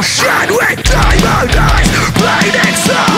ocean with diamond eyes blinding sun